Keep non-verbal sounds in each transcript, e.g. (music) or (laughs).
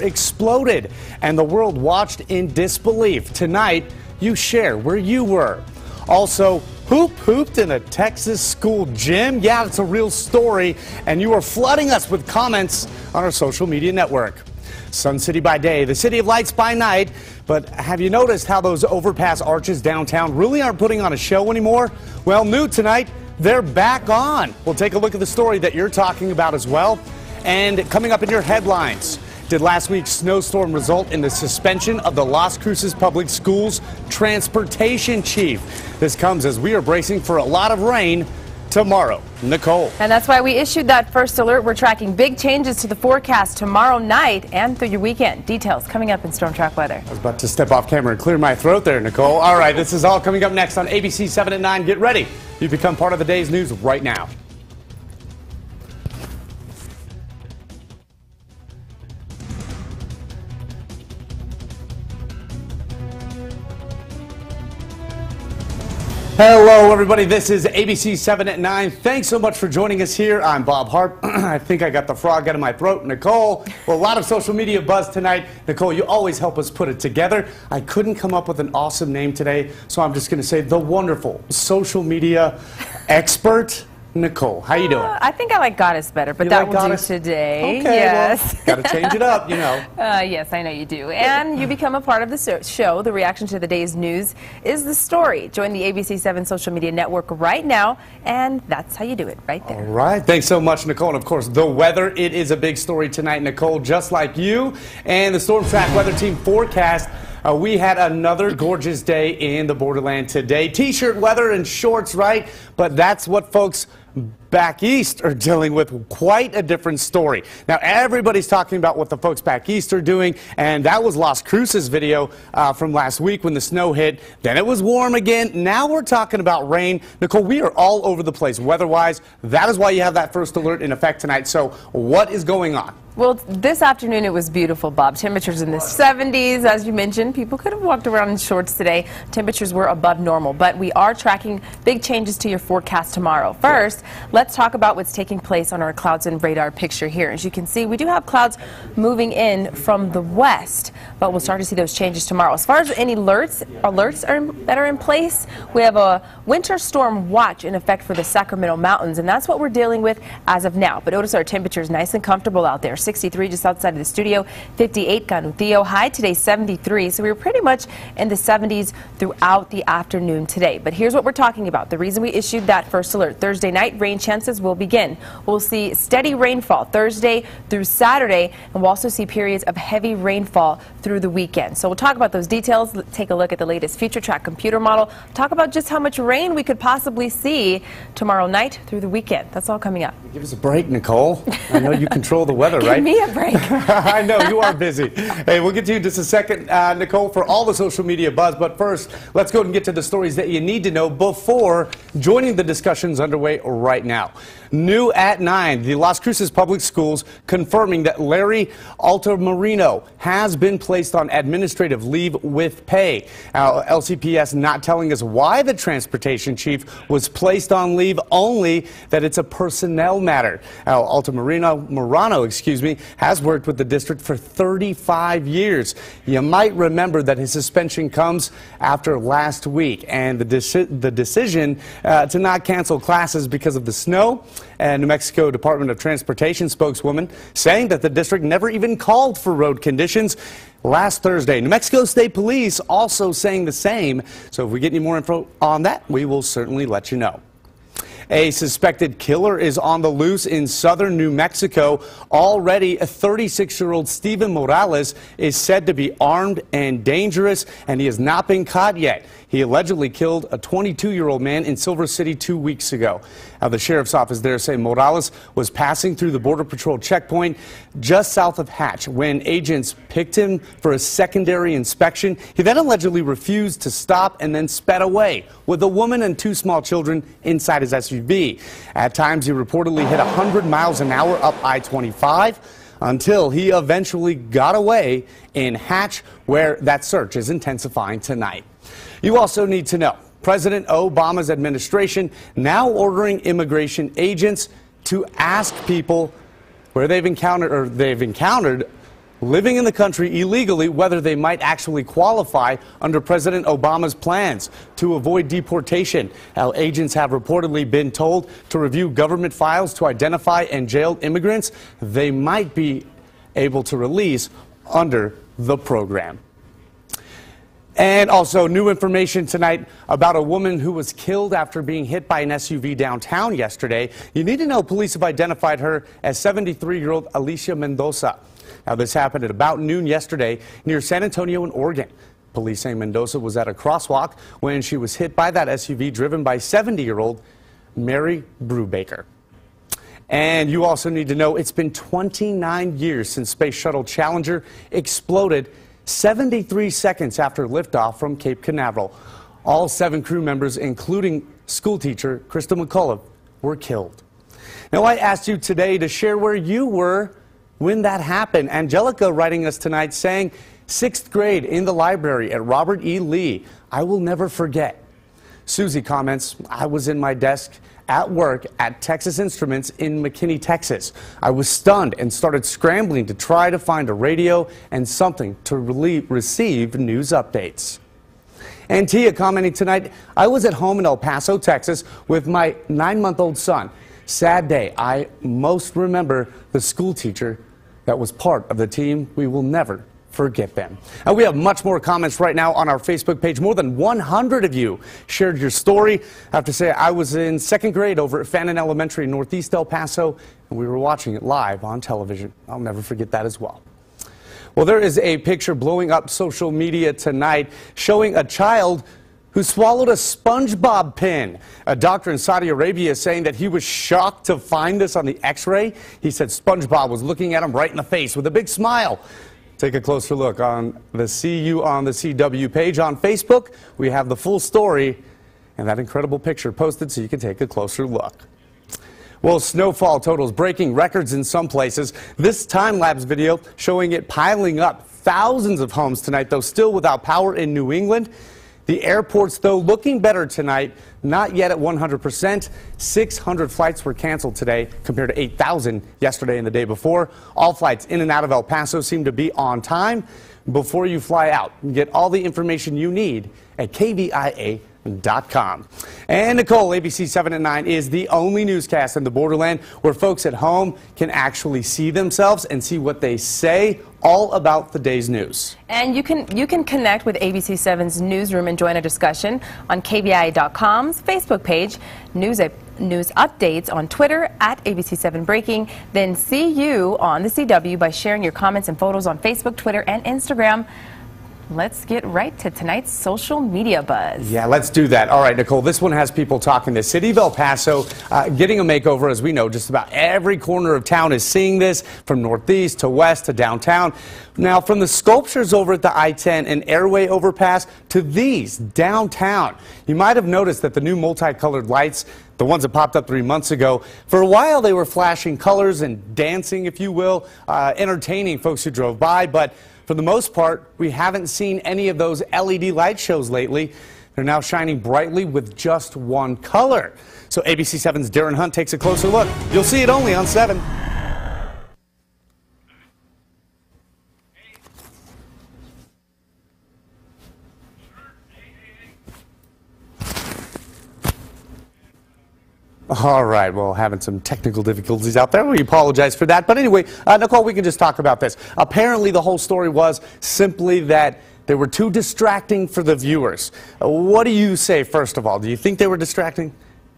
exploded and the world watched in disbelief. Tonight, you share where you were. Also, Hoop hooped in a Texas school gym. Yeah, it's a real story, and you are flooding us with comments on our social media network. Sun City by day, the city of lights by night. But have you noticed how those overpass arches downtown really aren't putting on a show anymore? Well, new tonight, they're back on. We'll take a look at the story that you're talking about as well. And coming up in your headlines, did last week's snowstorm result in the suspension of the Las Cruces Public Schools transportation chief? This comes as we are bracing for a lot of rain tomorrow. Nichole. And that's why we issued that first alert. We're tracking big changes to the forecast tomorrow night and through your weekend. Details coming up in Storm Track Weather. I was about to step off camera and clear my throat there, Nichole. All right, this is all coming up next on ABC 7 at 9. Get ready. You become part of the day's news right now. Hello, everybody. This is ABC 7 at 9. Thanks so much for joining us here. I'm Bob Harp. (clears throat) I think I got the frog out of my throat. Nichole, well, a lot of social media buzz tonight. Nichole, you always help us put it together. I couldn't come up with an awesome name today, so I'm just going to say the wonderful social media expert. Nichole, how you doing? Uh, I think I like Goddess better, but you that like will goddess? do today. Okay, yes. well, got to change it up, you know. (laughs) Uh, yes, I know you do. And you become a part of the show. The reaction to the day's news is the story. Join the ABC7 social media network right now, and that's how you do it, right there. All right. Thanks so much, Nichole. And of course, the weather. It is a big story tonight, Nichole, just like you. And the Storm Track Weather Team forecast. Uh, we had another gorgeous day in the borderland today. T-shirt weather and shorts, right? But that's what folks back east are dealing with quite a different story. Now, everybody's talking about what the folks back east are doing, and that was Las Cruces video uh, from last week when the snow hit. Then it was warm again. Now we're talking about rain. Nichole, we are all over the place weather-wise. That is why you have that first alert in effect tonight. So what is going on? Well, this afternoon it was beautiful, Bob. Temperatures in the 70s, as you mentioned. People could have walked around in shorts today. Temperatures were above normal, but we are tracking big changes to your forecast tomorrow. First, let's talk about what's taking place on our clouds and radar picture here. As you can see, we do have clouds moving in from the west, but we'll start to see those changes tomorrow. As far as any alerts, alerts are, that are in place, we have a winter storm watch in effect for the Sacramento Mountains, and that's what we're dealing with as of now. But notice our temperatures nice and comfortable out there. 63 just outside of the studio, 58 Canutillo. High today 73, so we were pretty much in the 70s throughout the afternoon today. But here's what we're talking about. The reason we issued that first alert. Thursday night, rain chances will begin. We'll see steady rainfall Thursday through Saturday, and we'll also see periods of heavy rainfall through the weekend. So we'll talk about those details, take a look at the latest future track computer model, talk about just how much rain we could possibly see tomorrow night through the weekend. That's all coming up. Give us a break, Nichole. I know you control the weather, (laughs) right? Give me a break. (laughs) I know you are busy. Hey, we'll get to you in just a second, uh, Nichole, for all the social media buzz. But first, let's go and get to the stories that you need to know before joining the discussions underway right now. New at 9, the Las Cruces Public Schools confirming that Larry Altamirano has been placed on administrative leave with pay. Now, LCPS not telling us why the transportation chief was placed on leave, only that it's a personnel matter. Now, Altamirano, Morano, excuse me, has worked with the district for 35 years. You might remember that his suspension comes after last week and the, deci the decision uh, to not cancel classes because of the snow and New Mexico Department of Transportation spokeswoman saying that the district never even called for road conditions last Thursday. New Mexico State Police also saying the same. So if we get any more info on that, we will certainly let you know. A suspected killer is on the loose in southern New Mexico. Already, a 36-year-old Stephen Morales is said to be armed and dangerous, and he has not been caught yet. He allegedly killed a 22-year-old man in Silver City two weeks ago. Now, the sheriff's office there say Morales was passing through the Border Patrol checkpoint just south of Hatch when agents picked him for a secondary inspection. He then allegedly refused to stop and then sped away with a woman and two small children inside his SUV. At times, he reportedly hit 100 miles an hour up I-25 until he eventually got away in Hatch, where that search is intensifying tonight. You also need to know President Obama's administration now ordering immigration agents to ask people where they've encountered or they've encountered living in the country illegally whether they might actually qualify under President Obama's plans to avoid deportation. Now, agents have reportedly been told to review government files to identify and jail immigrants they might be able to release under the program. And also, new information tonight about a woman who was killed after being hit by an SUV downtown yesterday. You need to know police have identified her as 73 year old Alicia Mendoza. Now, this happened at about noon yesterday near San Antonio in Oregon. Police say Mendoza was at a crosswalk when she was hit by that SUV driven by 70 year old Mary Brubaker. And you also need to know it's been 29 years since Space Shuttle Challenger exploded 73 seconds after liftoff from Cape Canaveral. All seven crew members, including schoolteacher Christa McAuliffe, were killed. Now, I asked you today to share where you were when that happened. Angelica writing us tonight saying, sixth grade in the library at Robert E. Lee. I will never forget. Susie comments, I was in my desk at work at Texas Instruments in McKinney, Texas. I was stunned and started scrambling to try to find a radio and something to receive news updates. And Tia commenting tonight, I was at home in El Paso, Texas with my nine month old son. Sad day. I most remember the school teacher that was part of the team we will never forget them. And we have much more comments right now on our Facebook page. More than 100 of you shared your story. I have to say, I was in second grade over at Fannin Elementary in Northeast El Paso, and we were watching it live on television. I'll never forget that as well. Well, there is a picture blowing up social media tonight showing a child who swallowed a SpongeBob pin. A doctor in Saudi Arabia is saying that he was shocked to find this on the x-ray. He said SpongeBob was looking at him right in the face with a big smile. Take a closer look on the CU on the CW page on Facebook. We have the full story and that incredible picture posted so you can take a closer look. Well, snowfall totals breaking records in some places. This time lapse video showing it piling up. Thousands of homes tonight, though, still without power in New England. The airports, though, looking better tonight, not yet at 100%. 600 flights were canceled today compared to 8,000 yesterday and the day before. All flights in and out of El Paso seem to be on time. Before you fly out, get all the information you need at KVIA Com. And Nichole, ABC 7 at 9 is the only newscast in the borderland where folks at home can actually see themselves and see what they say all about the day's news. And you can you can connect with ABC 7's newsroom and join a discussion on KVIA.com's Facebook page, news news updates on Twitter at ABC7 Breaking. Then see you on the CW by sharing your comments and photos on Facebook, Twitter, and Instagram. Let's get right to tonight's social media buzz. Yeah, let's do that. All right, Nichole, this one has people talking. The city of El Paso uh, getting a makeover, as we know, just about every corner of town is seeing this, from northeast to west to downtown. Now, from the sculptures over at the I-10 and Airway overpass to these downtown, you might have noticed that the new multicolored lights the ones that popped up three months ago. For a while, they were flashing colors and dancing, if you will, uh, entertaining folks who drove by. But for the most part, we haven't seen any of those LED light shows lately. They're now shining brightly with just one color. So ABC 7's Darren Hunt takes a closer look. You'll see it only on 7. All right, well, having some technical difficulties out there. We apologize for that. But anyway, uh, Nichole, we can just talk about this. Apparently, the whole story was simply that they were too distracting for the viewers. Uh, what do you say, first of all? Do you think they were distracting?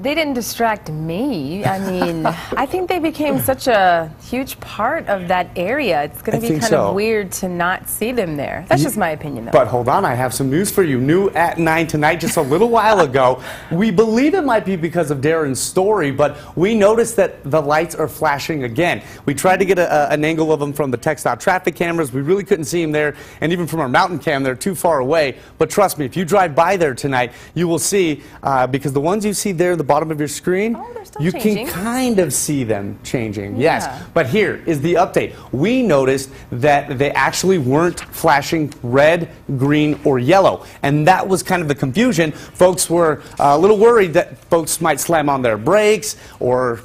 They didn't distract me. I mean, I think they became such a huge part of that area. It's going to be kind so. of weird to not see them there. That's just my opinion, though. But hold on, I have some news for you. New at 9 tonight, just a little while ago. We believe it might be because of Darren's story, but we noticed that the lights are flashing again. We tried to get a, a, an angle of them from the TxDOT traffic cameras. We really couldn't see them there. And even from our mountain cam, they're too far away. But trust me, if you drive by there tonight, you will see, uh, because the ones you see there, the bottom of your screen, Oh, you changing. can kind of see them changing. Yeah. Yes. But here is the update. We noticed that they actually weren't flashing red, green, or yellow. And that was kind of the confusion. Folks were uh, a little worried that folks might slam on their brakes or,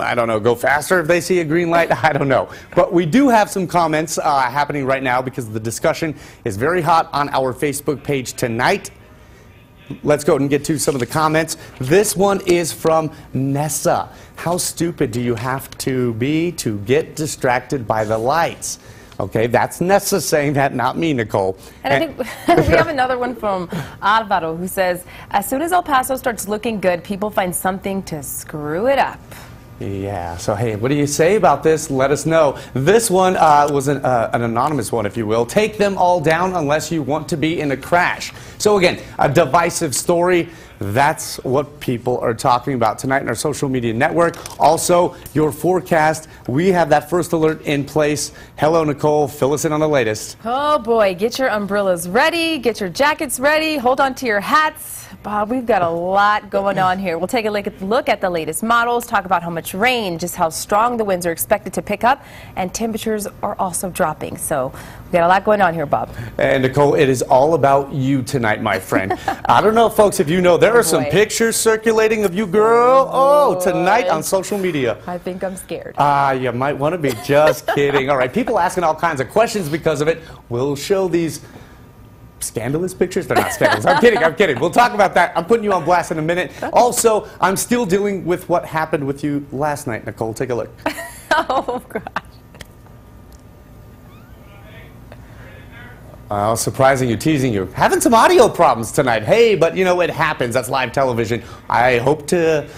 I don't know, go faster if they see a green light. (laughs) I don't know. But we do have some comments uh, happening right now because the discussion is very hot on our Facebook page tonight. Let's go and get to some of the comments. This one is from Nessa. How stupid do you have to be to get distracted by the lights? Okay, that's Nessa saying that, not me, Nichole. And I think (laughs) we have another one from Alvaro who says, as soon as El Paso starts looking good, people find something to screw it up. Yeah, so hey, what do you say about this? Let us know. This one uh, was an, uh, an anonymous one, if you will. Take them all down unless you want to be in a crash. So, again, a divisive story. That's what people are talking about tonight in our social media network. Also, your forecast. We have that first alert in place. Hello, Nichole. Fill us in on the latest. Oh boy, get your umbrellas ready, get your jackets ready, hold on to your hats. Bob, we've got a lot going on here. We'll take a look at, look at the latest models, talk about how much rain, just how strong the winds are expected to pick up, and temperatures are also dropping. So we've got a lot going on here, Bob. And Nichole, it is all about you tonight, my friend. (laughs) I don't know, folks, if you know, there are some boy. pictures circulating of you, girl. Oh, tonight on social media. I think I'm scared. Ah, you might want to be just kidding. All right, people asking all kinds of questions because of it. We'll show these scandalous pictures. They're not scandalous. I'm kidding. I'm kidding. We'll talk about that. I'm putting you on blast in a minute. Also, I'm still dealing with what happened with you last night, Nichole. Take a look. (laughs) oh, gosh. Oh, surprising you, teasing you. Having some audio problems tonight. Hey, but you know, it happens. That's live television. I hope to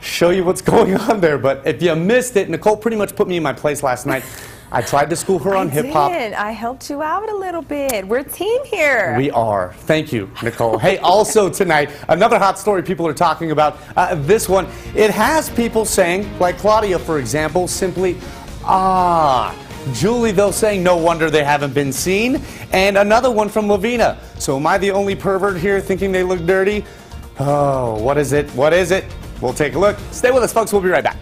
show you what's (laughs) going on there. But if you missed it, Nichole pretty much put me in my place last night. I tried to school her on I hip hop. did. I helped you out a little bit. We're a team here. We are. Thank you, Nichole. hey, also tonight, another hot story people are talking about. Uh, this one, it has people saying, like Claudia, for example, simply, ah. Julie, though, saying no wonder they haven't been seen. And another one from Lavina. So, am I the only pervert here thinking they look dirty? Oh, what is it? What is it? We'll take a look. Stay with us, folks. We'll be right back.